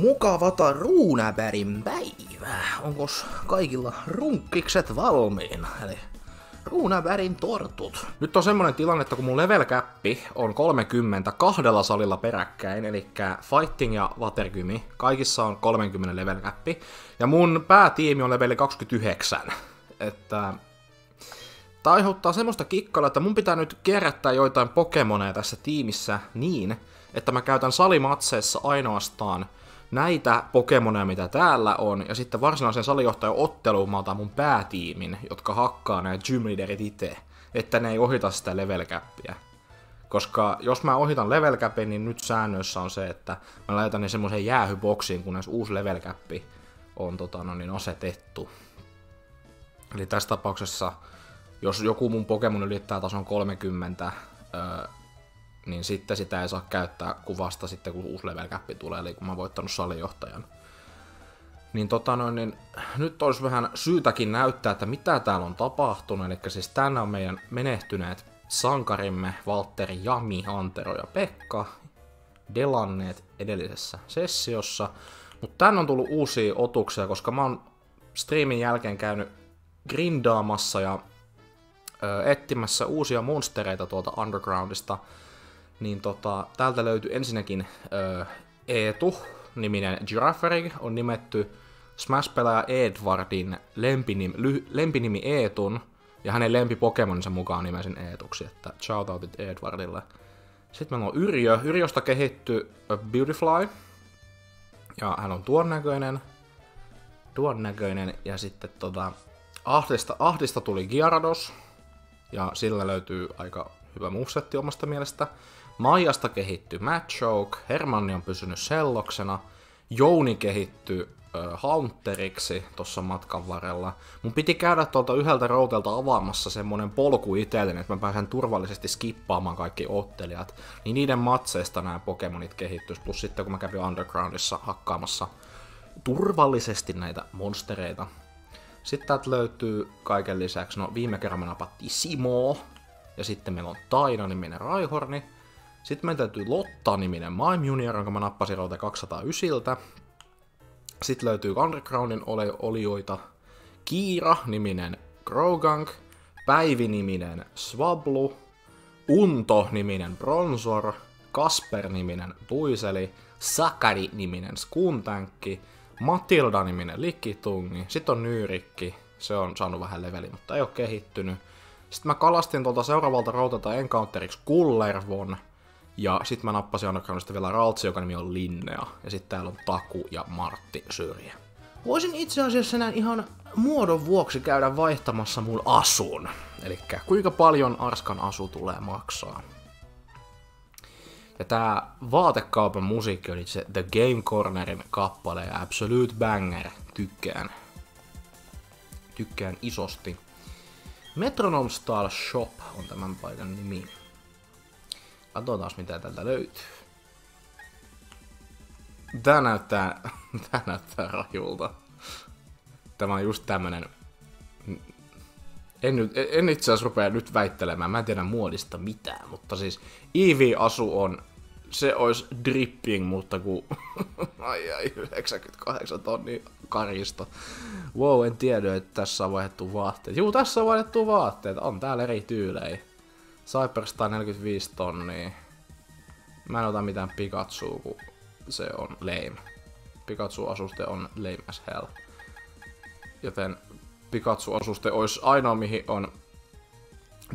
Mukavata ruunäpärin päivää. Onko kaikilla runkkikset valmiina? Eli ruunäpärin tortut. Nyt on semmonen tilanne, että kun mun level on 30 kahdella salilla peräkkäin, eli Fighting ja Watergymi, kaikissa on 30 level cap, ja mun päätiimi on level 29. Että Tämä aiheuttaa semmoista kikkailua, että mun pitää nyt kerättää joitain Pokemoneja tässä tiimissä niin, että mä käytän salimatseissa ainoastaan näitä Pokemoneja, mitä täällä on, ja sitten varsinaisen salijohtajan otteluun mä otan mun päätiimin, jotka hakkaa nämä gymleaderit itse, että ne ei ohita sitä level. Koska jos mä ohitan level capin, niin nyt säännöissä on se, että mä laitan ne semmoiseen jäähyboksiin, kunnes uusi level cap on tota, no niin, asetettu. Eli tässä tapauksessa, jos joku mun Pokemon ylittää tason 30, öö, niin sitten sitä ei saa käyttää kuvasta sitten, kun uusi level cap tulee, eli kun mä oon voittanut salijohtajan. Niin tota noin, niin nyt olisi vähän syytäkin näyttää, että mitä täällä on tapahtunut, eli siis tänään on meidän menehtyneet sankarimme Valtteri, Jami, Antero ja Pekka delanneet edellisessä sessiossa, mutta tänne on tullut uusia otuksia, koska mä oon streamin jälkeen käynyt grindaamassa ja ö, etsimässä uusia monstereita tuolta Undergroundista, niin tota, täältä löytyy ensinnäkin ö, Eetu, niminen Girafferig, on nimetty Smash-pelaaja Edwardin lempinimi, ly, lempinimi Eetun, ja hänen lempipokemoninsa mukaan nimesin Eetuksi, että shoutoutit Edwardille. Sitten meillä on Yrjö. Yrjöstä kehitty Beautifly, ja hän on tuon näköinen, tuon näköinen, ja sitten tota, Ahdista, Ahdista tuli Gyarados, ja sillä löytyy aika hyvä musetti omasta mielestä. Maijasta kehitty Machoke, Hermanni on pysynyt selloksena, Jouni kehitty äh, Haunteriksi tuossa matkan varrella. Mun piti käydä tuolta yhdeltä routelta avaamassa semmonen polku itselleni, että mä pääsen turvallisesti skippaamaan kaikki ottelijat. Niin niiden matseista nämä Pokemonit kehittyis, plus sitten kun mä kävin Undergroundissa hakkaamassa turvallisesti näitä monstereita. Sitten täältä löytyy kaiken lisäksi, no viime kerran me napattiin Simo, ja sitten meillä on Taina-niminen Raihorni, sitten meidän täytyy Lotta-niminen Mime Junior, jonka mä nappasin Route 209. Sitten löytyy Undergroundin ole- olioita. Kiira-niminen Grogang, Päivi-niminen Swablu, Unto-niminen Bronzor, Kasper-niminen Puiseli, Sakari-niminen Skuntankki, Matilda-niminen Likitungi, sitten on Nyyrikki, se on saanut vähän leveli, mutta ei ole kehittynyt. Sitten mä kalastin tuolta seuraavalta routalta Encounteriksi Kullervon, ja sitten mä nappasin Undergroundista vielä Raltsi, joka nimi on Linnea. Ja sitten täällä on Taku ja Martti Syrjä. Voisin itse asiassa näin ihan muodon vuoksi käydä vaihtamassa mun asun. Eli kuinka paljon Arskan asu tulee maksaa. Ja tää vaatekaupan musiikki oli se The Game Cornerin kappale ja Absolute Banger. Tykkään. Tykkään isosti. Metronome Style Shop on tämän paikan nimi. Katsotaan mitä täältä löytyy. Tää näyttää, tää näyttää rajulta. Tämä on just tämmönen... En, nyt, en itse asiassa rupea nyt väittelemään, mä en tiedä muodista mitään, mutta siis EV-asu on, se olisi dripping, mutta kun... ai ai, 98 tonni karista. Wow, en tiedä, että tässä on vaihdettu vaatteet. Juu, tässä on vaihdettu vaatteet, on täällä eri tyylejä. Cyberstar 45 tonnia. Mä en ota mitään Pikachu, kun se on lame. Pikachu-asuste on lame as hell. Joten Pikachu-asuste olisi ainoa, mihin on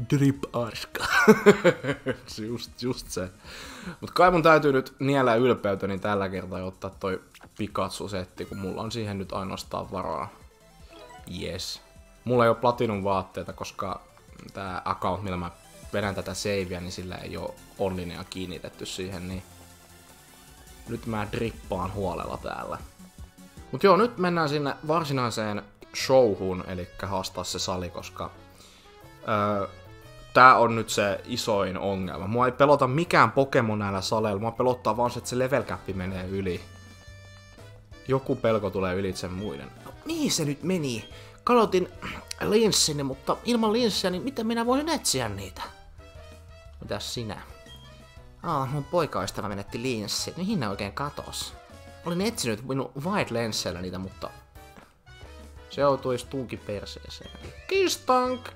Drip Arska. just, just se. Mut kai mun täytyy nyt niellä ylpeyteni tällä kertaa ottaa toi Pikachu-setti, kun mulla on siihen nyt ainoastaan varaa. Yes. Mulla ei ole Platinum vaatteita, koska tää account, millä mä vedän tätä saveä, niin sillä ei ole onlinea kiinnitetty siihen, niin nyt mä drippaan huolella täällä. Mut joo, nyt mennään sinne varsinaiseen showhun, eli haastaa se sali, koska öö, tää on nyt se isoin ongelma. Mua ei pelota mikään Pokemon näillä saleilla, mua pelottaa vaan se, että se level menee yli. Joku pelko tulee ylitse muiden. No, mihin se nyt meni? Kalotin linssini, mutta ilman linssiä, niin miten minä voin etsiä niitä? Mitäs sinä? Ah, mun poikaystävä menetti linssi. Mihin ne oikein katos? olin etsinyt minun wide lensseillä niitä, mutta se joutui stuukin perseeseen. Kistank!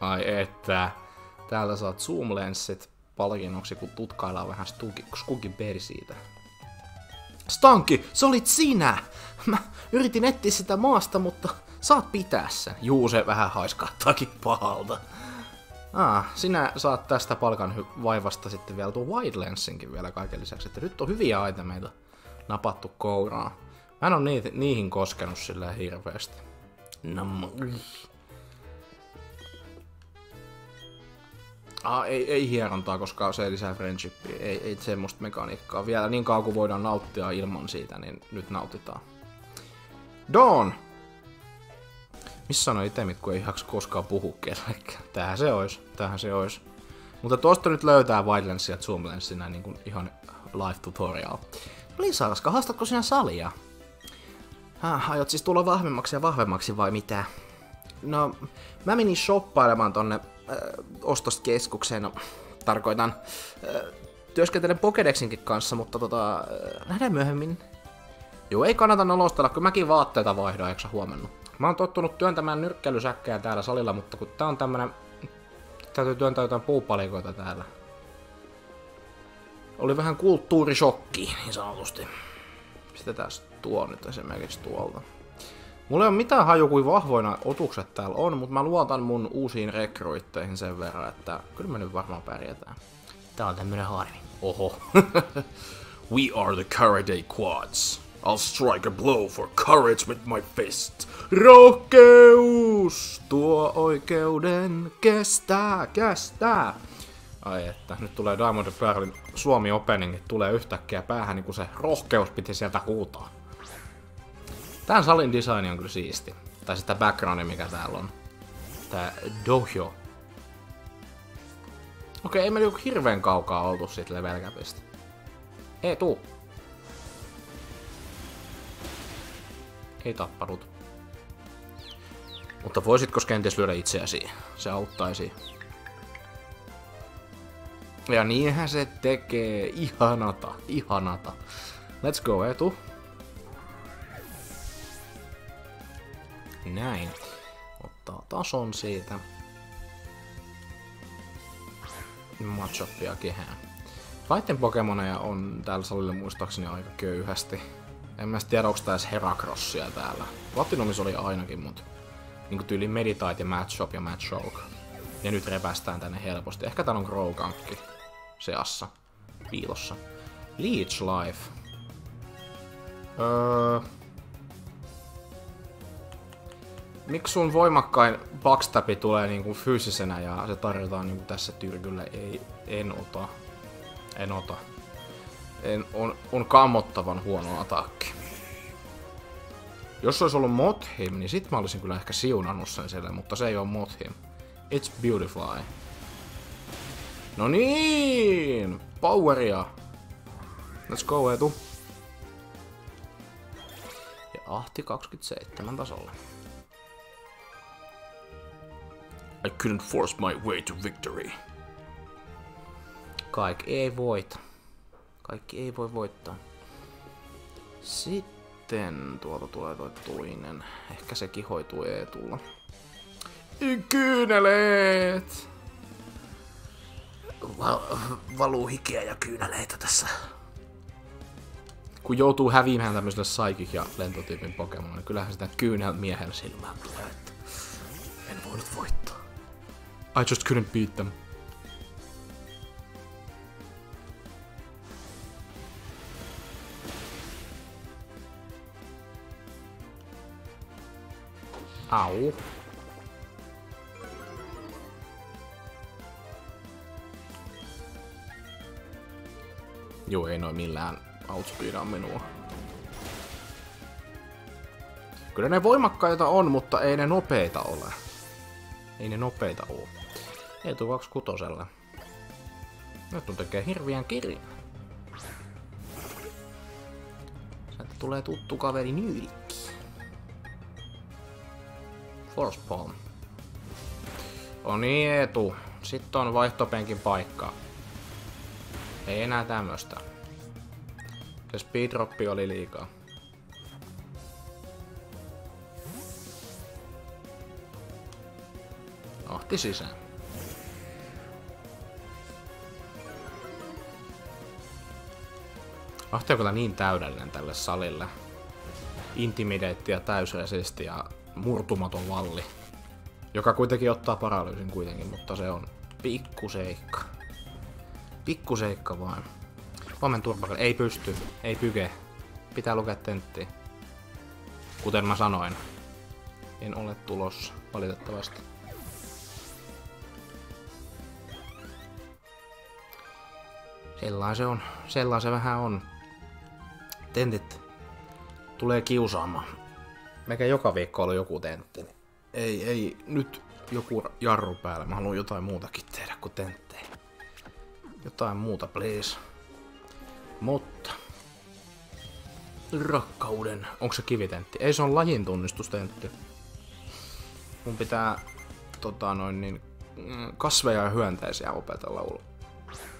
Ai että. Täällä saat zoom-lenssit palkinnoksi, kun tutkaillaan vähän skukin persiitä. Stanki, se olit sinä! Mä yritin etsiä sitä maasta, mutta saat pitää sen. Juu, se vähän haiskahtaakin pahalta. Ah, sinä saat tästä palkan vaivasta sitten vielä tuo wide lensinkin vielä kaiken lisäksi. Että nyt on hyviä itemeita napattu kouraa. Mä en oo niihin, niihin koskenut sillä hirveästi. No, Ah, ei, ei hierontaa, koska se lisää friendshipia. Ei, ei semmoista mekaniikkaa. Vielä niin kauan kuin voidaan nauttia ilman siitä, niin nyt nautitaan. Dawn! Missä on itemit, kun ei jaksa koskaan puhu kellekään? Tähän se ois, tähän se ois. Mutta tuosta nyt löytää Wildlands ja Zoomlenssinä niin kuin ihan live tutorial. Blizzarska, haastatko sinä salia? Ah, aiot siis tulla vahvemmaksi ja vahvemmaksi vai mitä? No, mä menin shoppailemaan tonne äh, ostoskeskukseen, no, tarkoitan, äh, työskentelen Pokedexinkin kanssa, mutta tota, äh, nähdään myöhemmin. Joo, ei kannata nolostella, kun mäkin vaatteita vaihdoin, eikö huomannut? Mä oon tottunut työntämään nyrkkeilysäkkejä täällä salilla, mutta kun tää on tämmönen... Täytyy työntää jotain puupalikoita täällä. Oli vähän kulttuurishokki, niin sanotusti. Pistetään tuo nyt esimerkiksi tuolta. Mulla ei ole mitään haju kuin vahvoina otukset täällä on, mutta mä luotan mun uusiin rekruitteihin sen verran, että kyllä me nyt varmaan pärjätään. Tää on tämmönen harmi. Oho. We are the Karaday Quads. I'll strike a blow for courage with my fist. Rohkeus! Tuo oikeuden kestää, kestää! Ai että, nyt tulee Diamond Pearlin Suomi Opening, tulee yhtäkkiä päähän, niin kuin se rohkeus piti sieltä huutaa. Tän salin design on kyllä siisti. Tai sitä backgroundi, mikä täällä on. Tää dojo. Okei, ei me niinku hirveen kaukaa oltu siitä level capista. Ei, tuu. Ei tappanut. Mutta voisitko kenties lyödä itseäsi? Se auttaisi. Ja niinhän se tekee. Ihanata, ihanata. Let's go, Etu. Näin. Ottaa tason siitä. Matchupia kehään. Fighten Pokemoneja on täällä salilla muistaakseni aika köyhästi. En mä tiedä, onko tää Heracrossia täällä. Platinumis oli ainakin, mut niinku tyyli Meditite ja Matchup ja Matchroke. Ja nyt repästään tänne helposti. Ehkä täällä on Growkankki seassa. Piilossa. Leech Life. Öö, miksi sun voimakkain backstapi tulee niinku fyysisenä ja se tarjotaan niinku tässä tyrkyllä? Ei, en ota. En ota. En, on, on kammottavan huono atakki. Jos olisi ollut Mothim, niin sit mä olisin kyllä ehkä siunannut sen sille, mutta se ei ole Mothim. It's Beautifly. No niin! Poweria! Let's go, Etu. Ja ahti 27 tasolla. I couldn't force my way to victory. Kaikki ei voita. Kaikki ei voi voittaa. Sitten tuolta tulee toi toinen. Ehkä se kihoituu Eetulla. Kyyneleet! Val- valuu hikeä ja kyyneleitä tässä. Kun joutuu häviämään tämmöiselle Psychic ja lentotyypin Pokemon, niin kyllähän sitä kyynel miehen silmään tulee, että en voinut voittaa. I just couldn't beat them. Au. Joo, ei noin millään outspeedaa minua. Kyllä ne voimakkaita on, mutta ei ne nopeita ole. Ei ne nopeita oo. Ei tuu 26. Nyt on tekee hirviän kirjan. Sieltä tulee tuttu kaveri Nyylikki. Force Palm. On niin, Eetu. Sitten on vaihtopenkin paikka. Ei enää tämmöstä. Se speedroppi oli liikaa. Ahti sisään. Ahti kyllä niin täydellinen tälle salille. Intimideetti ja täysresisti ja murtumaton valli. Joka kuitenkin ottaa paralyysin kuitenkin, mutta se on pikkuseikka. Pikkuseikka vaan. Omen turpakalle. Ei pysty. Ei pyke. Pitää lukea tenttiä. Kuten mä sanoin. En ole tulossa, valitettavasti. Sellainen se on. Sellainen se vähän on. Tentit tulee kiusaamaan. Mekä joka viikko on joku tentti. Niin ei, ei, nyt joku jarru päällä. Mä haluan jotain muutakin tehdä kuin tenttejä. Jotain muuta, please. Mutta... Rakkauden. Onko se kivitentti? Ei, se on lajin tunnistustentti. Mun pitää tota noin niin, kasveja ja hyönteisiä opetella,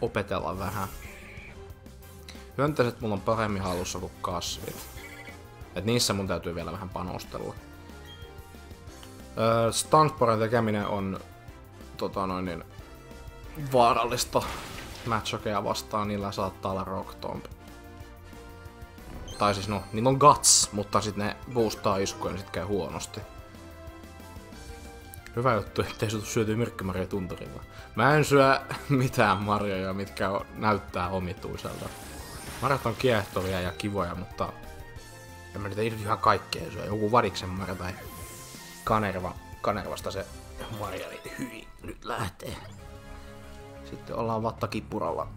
opetella vähän. Hyönteiset mulla on paremmin hallussa kuin kasvit. Et niissä mun täytyy vielä vähän panostella. Öö, Stansporen tekeminen on tota noin niin, vaarallista matchokeja vastaan, niillä saattaa olla rock tomb. Tai siis no, niillä on guts, mutta sitten ne boostaa iskuja, niin sit käy huonosti. Hyvä juttu, ettei sut syöty myrkkymarja tunturilla. Mä en syö mitään marjoja, mitkä näyttää omituiselta. Marjat on kiehtovia ja kivoja, mutta en mä niitä ihan kaikkea syö. Joku variksen marja tai kanerva, kanervasta se marja, niin hyi, nyt lähtee. Sitten ollaan vattakippuralla.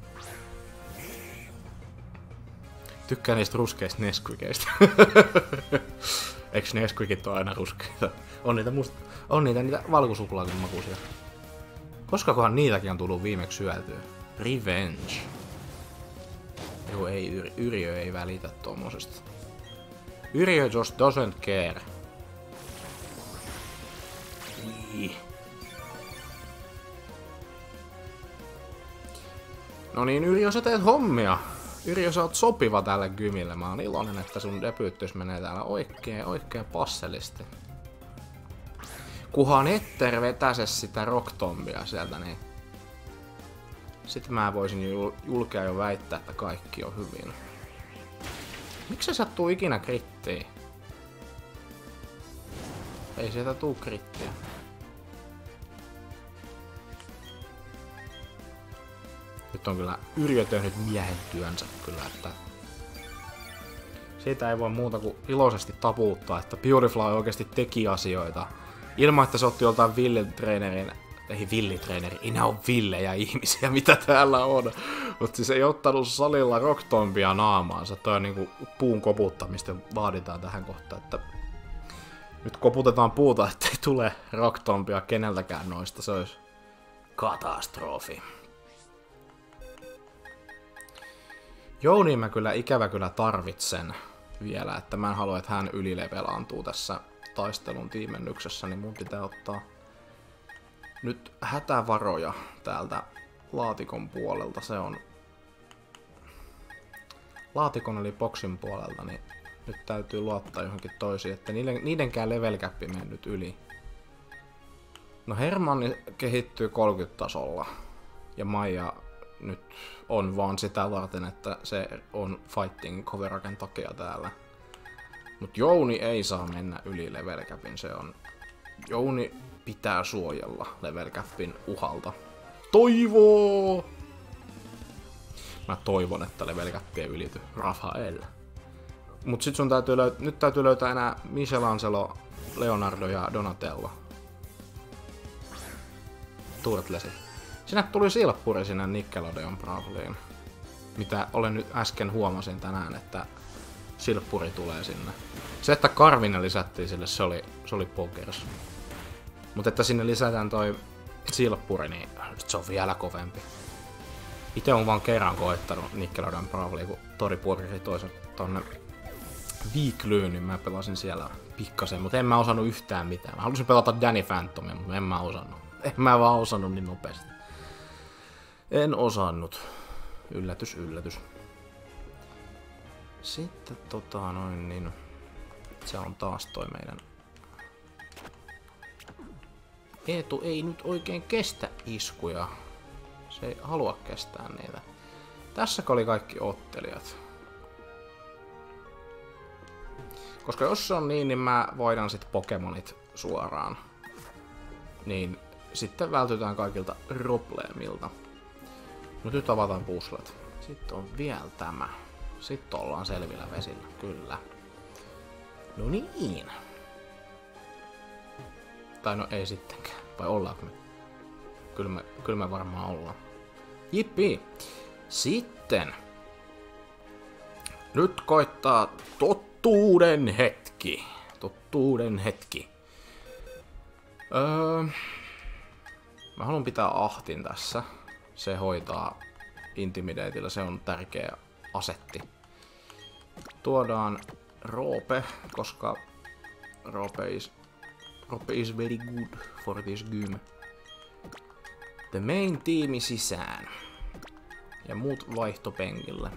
Tykkään niistä ruskeista Nesquikeistä. Eiks Nesquikit ole aina ruskeita? On niitä, must... on niitä, niitä valkosuklaakin makuisia. Koskakohan niitäkin on tullut viimeksi syötyä? Revenge. Joo, ei, Yr- Yrjö ei välitä tuommoisesta. Yrjö just doesn't care. No niin, Yrjö, sä teet hommia. Yrjö, sä oot sopiva tälle gymille. Mä oon iloinen, että sun debyyttys menee täällä oikein, oikein passelisti. Kuhan etter vetäse sitä rocktombia sieltä, niin... Sitten mä voisin jul julkea jo väittää, että kaikki on hyvin. Miksi se sattuu ikinä krittiin? Ei sieltä tuu krittiä. Nyt on kyllä Yrjö tehnyt miehen työnsä kyllä, että siitä ei voi muuta kuin iloisesti tapuuttaa, että Beautifly oikeasti teki asioita. Ilman, että se otti joltain villitreenerin, ei villitreeneri, ei nää on villejä ihmisiä, mitä täällä on. Mutta siis ei ottanut salilla rocktompia naamaansa. Toi on niinku puun koputtamista vaaditaan tähän kohtaan, että nyt koputetaan puuta, ettei tule rocktompia keneltäkään noista. Se olisi katastrofi. Jouni mä kyllä ikävä kyllä tarvitsen vielä, että mä en halua, että hän ylilevelaantuu tässä taistelun tiimennyksessä, niin mun pitää ottaa nyt hätävaroja täältä laatikon puolelta. Se on laatikon eli boksin puolelta, niin nyt täytyy luottaa johonkin toisiin, että niiden, niidenkään level cap mennyt yli. No Hermanni kehittyy 30 tasolla ja Maija nyt on vaan sitä varten, että se on fighting coveraken takia täällä. Mut Jouni ei saa mennä yli level capin, se on... Jouni pitää suojella level capin uhalta. Toivoo! Mä toivon, että level cap ei ylity. Rafael. Mut sit sun täytyy löytää, nyt täytyy löytää enää Michelangelo, Leonardo ja Donatello. Turtlesi. Sinä tuli silppuri sinne Nickelodeon Bravliin. Mitä olen nyt äsken huomasin tänään, että silppuri tulee sinne. Se, että Karvinen lisättiin sille, se oli, se oli pokers. Mutta että sinne lisätään toi silppuri, niin se on vielä kovempi. Itse on vaan kerran koettanut Nickelodeon Bravliin, kun Tori purkisi toisen tonne Viiklyyn, niin mä pelasin siellä pikkasen, mutta en mä osannut yhtään mitään. Mä halusin pelata Danny Phantomia, mutta en mä osannut. En mä vaan osannut niin nopeasti. En osannut. Yllätys, yllätys. Sitten tota noin niin... Se on taas toi meidän... Eetu ei nyt oikein kestä iskuja. Se ei halua kestää niitä. Tässä oli kaikki ottelijat. Koska jos se on niin, niin mä voidan sit Pokemonit suoraan. Niin sitten vältytään kaikilta probleemilta. Mutta nyt avataan puslet. Sitten on vielä tämä. Sitten ollaan selvillä vesillä, kyllä. No niin. Tai no ei sittenkään. Vai ollaanko me? Kyllä me, kyllä me varmaan ollaan. Jippi. Sitten. Nyt koittaa tottuuden hetki. Tottuuden hetki. Öö, mä haluan pitää ahtin tässä. Se hoitaa Intimidateilla, se on tärkeä asetti. Tuodaan Roope, koska Roope is, Roope is very good for this game. The main tiimi sisään. Ja muut vaihtopenkille.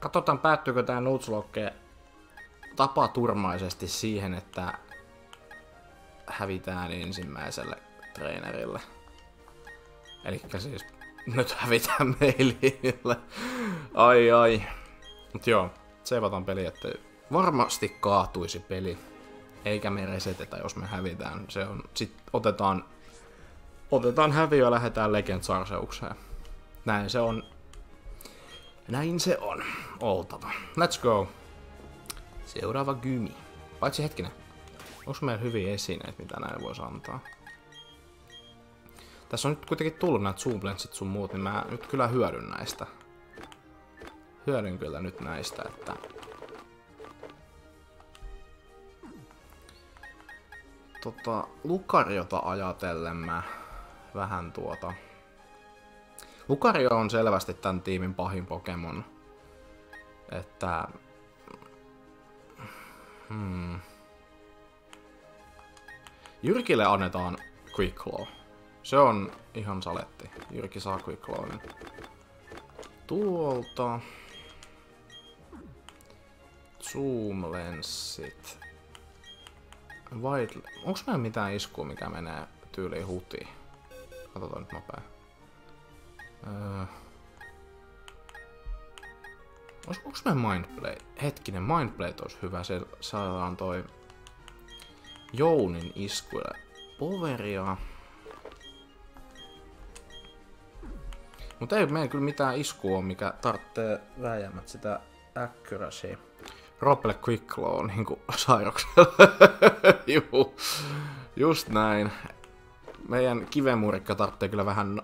Katsotaan päättyykö tää Nuzlocke tapaturmaisesti siihen, että hävitään ensimmäiselle treenerille. Eli siis nyt hävitään meilille. Ai ai. Mut joo, seivataan peli, että varmasti kaatuisi peli. Eikä me resetetä, jos me hävitään. Se on, sit otetaan, otetaan häviö ja lähdetään Legend Sarseukseen. Näin se on. Näin se on oltava. Let's go. Seuraava gymi. Paitsi hetkinen. Onko meillä hyviä esineitä, mitä näin voisi antaa? Tässä on nyt kuitenkin tullut nämä zoomlensit sun muut, niin mä nyt kyllä hyödyn näistä. Hyödyn kyllä nyt näistä, että... Tota, Lukariota ajatellen mä vähän tuota... Lucario on selvästi tämän tiimin pahin Pokemon. Että... Hmm. Jyrkille annetaan Quick Claw. Se on ihan saletti. Jyrki saa Quick. Tuolta... Zoom White... Onks meillä mitään iskua, mikä menee tyyliin hutiin? Katsotaan nyt nopea. Öö... onks meidän Mindplay? Hetkinen, Mindplay olisi hyvä. Se saadaan toi Jounin iskuille. Poveria. Mutta ei meidän kyllä mitään iskua, mikä tarvitsee vääjäämät sitä accuracy. Roble Quick Claw niinku sairauksella. Juu, just näin. Meidän kivemurikka tarvitsee kyllä vähän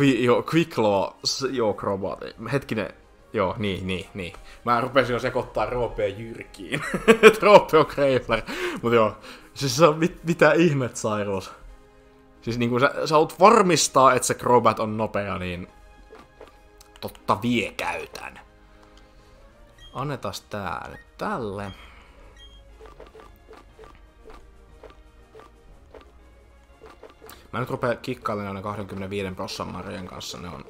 Qui, jo, Quick Claw, joo, Crobat. Hetkinen, Joo, niin, niin, niin. Mä rupesin jo sekoittaa Roopea Jyrkiin. Roope on Kreifler. Mut joo, siis se on mit, mitä ihmet sairaus. Siis niinku sä, sä haluat varmistaa, että se Crobat on nopea, niin totta vie käytän. Annetas tää nyt tälle. Mä nyt rupeen kikkailemaan ne 25 prossan marjojen kanssa, ne on...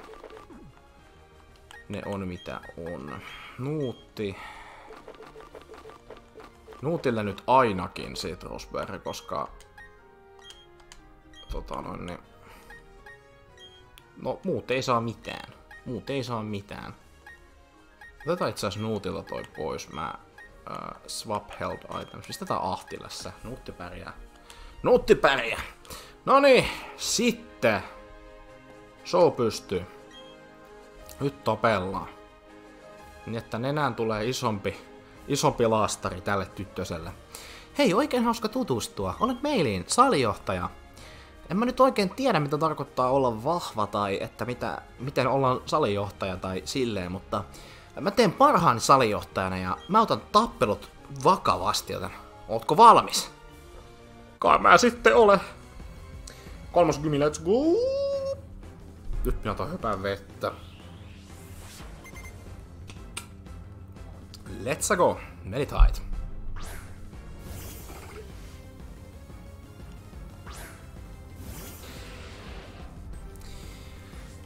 Ne on mitä on. Nuutti. Nuutille nyt ainakin Citrusberry, koska tota noin, niin... No, muut ei saa mitään. Muut ei saa mitään. Otetaan itse asiassa Nuutilla toi pois. Mä uh, swap held items. Pistetään Ahtilassa. Nuutti pärjää. Nuutti pärjää! No niin, sitten. Show pystyy. Nyt topellaan. Niin että nenään tulee isompi, isompi laastari tälle tyttöselle. Hei, oikein hauska tutustua. Olet Meiliin, salijohtaja. En mä nyt oikein tiedä, mitä tarkoittaa olla vahva tai että mitä, miten ollaan salijohtaja tai silleen, mutta mä teen parhaani salijohtajana ja mä otan tappelut vakavasti, joten ootko valmis? Kai mä sitten ole. Kolmas gymi, let's go! Nyt minä otan höpään vettä. Let's go! Meditite.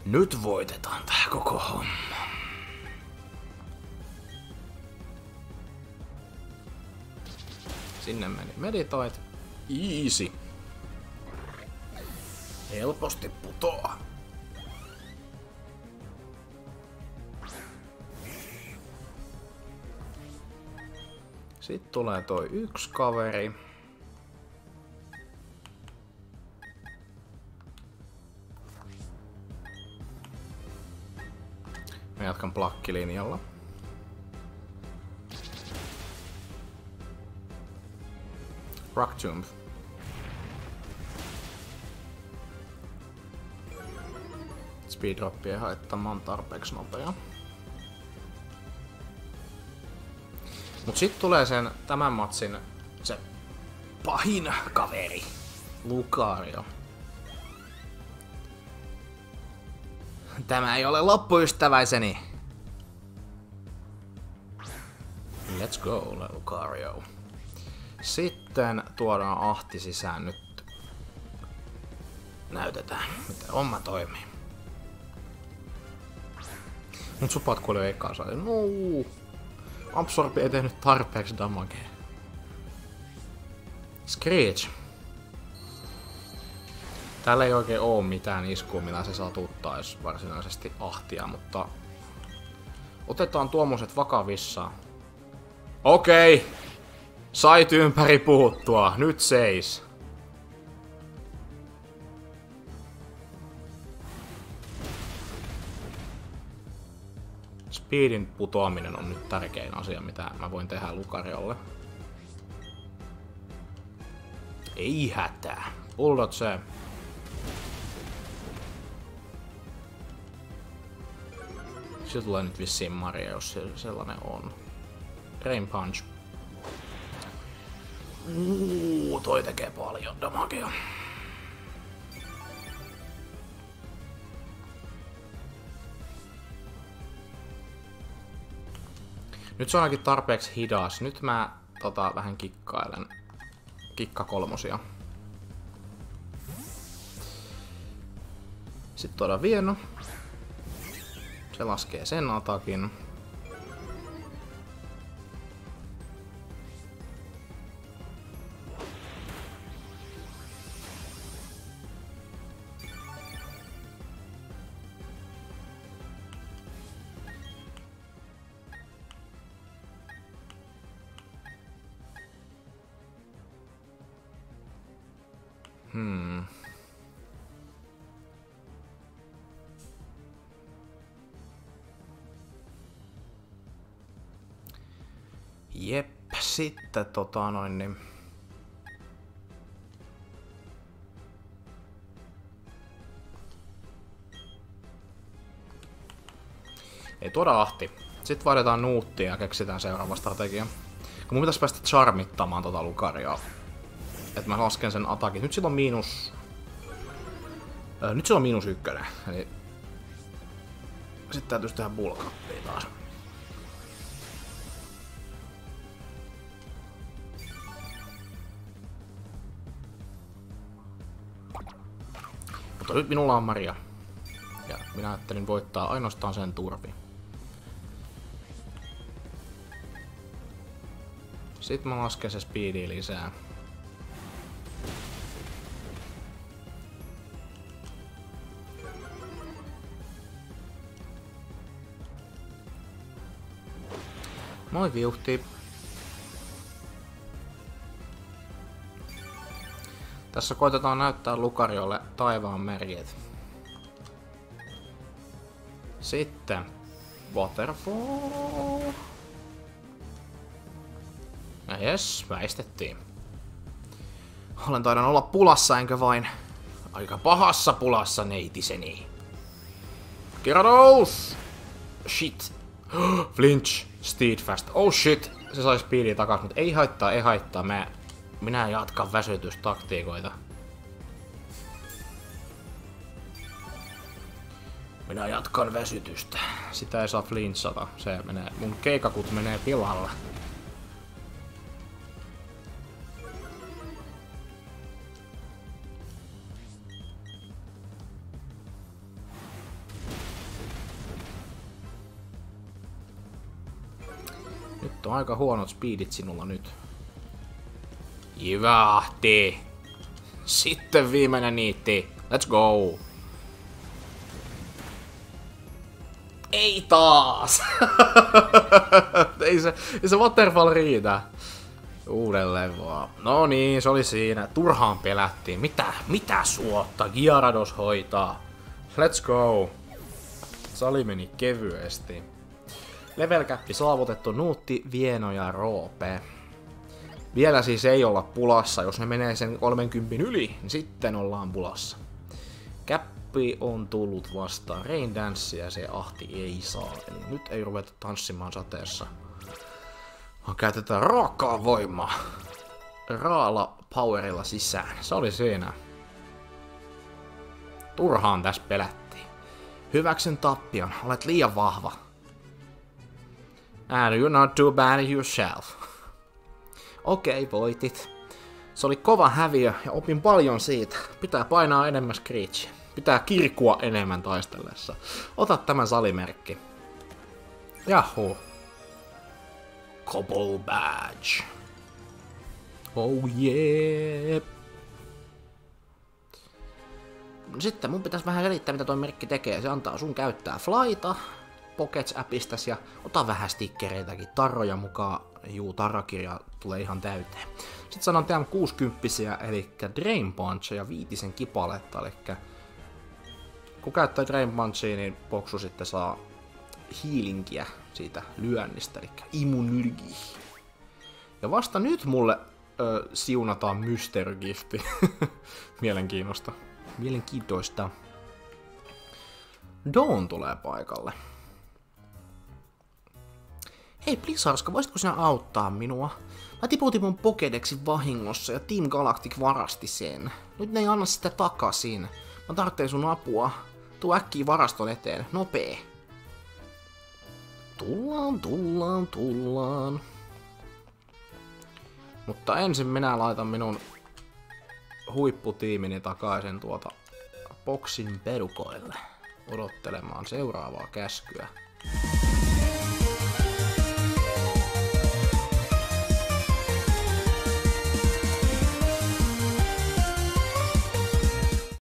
Nyt voitetaan tää koko homma. Sinne meni meditoit. Easy. Helposti putoaa. Sitten tulee toi yksi kaveri. Mä jatkan plakkilinjalla. Rock Tomb. Speedrop ei haittamaan tarpeeksi nopea. Mut sit tulee sen tämän matsin se pahin kaveri. Lucario. Tämä ei ole loppuystäväiseni. Let's go, Lucario. Sitten tuodaan ahti sisään nyt. Näytetään, miten homma toimii. Mut supat kuoli ekaan sai. No. Absorbi ei tehnyt tarpeeksi damagea. Screech. Täällä ei oikein oo mitään iskua, millä se satuttaa, jos varsinaisesti ahtia, mutta... Otetaan tuommoiset vakavissaan. Okei. Okay. Sait ympäri puuttua. Nyt seis. Speedin putoaminen on nyt tärkein asia, mitä mä voin tehdä Lukariolle. Ei hätää. Pullot se. Tulee nyt vissiin Maria, jos se sellainen on. Rain Punch. Uuu, toi tekee paljon damagea. Nyt se on ainakin tarpeeksi hidas. Nyt mä tota, vähän kikkailen. Kikka kolmosia. Sitten tuodaan Vieno. Se laskee sen atakin. Sitten tota noin niin... Ei tuoda ahti. Sitten vaihdetaan nuuttia ja keksitään seuraava strategia. Kun mun pitäisi päästä charmittamaan tota Lucaria että mä lasken sen atakin. Nyt sillä on miinus... Öö, nyt sillä on miinus ykkönen, eli... Sitten täytyisi tehdä bullkappia taas. Mutta nyt minulla on Maria. Ja minä ajattelin voittaa ainoastaan sen turvi. Sitten mä lasken se speedi lisää. Moi viuhti. Tässä koitetaan näyttää Lukariolle taivaan merjet. Sitten Waterfall. Ja jes, väistettiin. Olen taidan olla pulassa, enkä vain aika pahassa pulassa neitiseni. Gyarados! Shit. Flinch. Steadfast. Oh shit! Se sai speedia takas, mutta ei haittaa, ei haittaa. Mä, minä jatkan väsytystaktiikoita. Minä jatkan väsytystä. Sitä ei saa flintsata. Se menee, mun keikakut menee pilalle. Nyt on aika huonot speedit sinulla nyt. Jivahti. Sitten viimeinen niitti. Let's go. Ei taas! ei, se, ei se waterfall riitä. Uudelleen vaan. No niin, se oli siinä. Turhaan pelättiin. Mitä, mitä suotta Giarados hoitaa? Let's go. Sali meni kevyesti. Level cap saavutettu Nuutti, Vieno ja Roope. Vielä siis ei olla pulassa, jos ne menee sen 30 yli, niin sitten ollaan pulassa. Käppi on tullut vastaan Rain Dance ja se ahti ei saa. Eli nyt ei ruveta tanssimaan sateessa. Vaan käytetään raakaa voimaa. Raala powerilla sisään. Se oli siinä. Turhaan tässä pelättiin. Hyväksyn tappion. Olet liian vahva. And you're not too bad yourself. Okei, voitit. Se oli kova häviö ja opin paljon siitä. Pitää painaa enemmän screechia. Pitää kirkua enemmän taistellessa. Ota tämä salimerkki. Jahu. Cobble Badge. Oh yeah. Sitten mun pitäisi vähän selittää, mitä toi merkki tekee. Se antaa sun käyttää flyta, Pockets-appista ja ota vähän stickereitäkin, tarroja mukaan. Juu, tarrakirja tulee ihan täyteen. Sitten sanon tämän 60 eli Drain Punch ja viitisen kipaletta, eli kun käyttää Drain Punchia, niin Boksu sitten saa healingiä siitä lyönnistä, eli immunyrgi. Ja vasta nyt mulle ö, siunataan Mystery Gifti. Mielenkiinnosta. Mielenkiintoista. Dawn tulee paikalle. Hei Blizzardska, voisitko sinä auttaa minua? Mä tiputin mun Pokedexin vahingossa ja Team Galactic varasti sen. Nyt ne ei anna sitä takaisin. Mä tarvitsen sun apua. Tuu äkkiä varaston eteen, nopee. Tullaan, tullaan, tullaan. Mutta ensin minä laitan minun huipputiimini takaisin tuota boksin perukoille odottelemaan seuraavaa käskyä.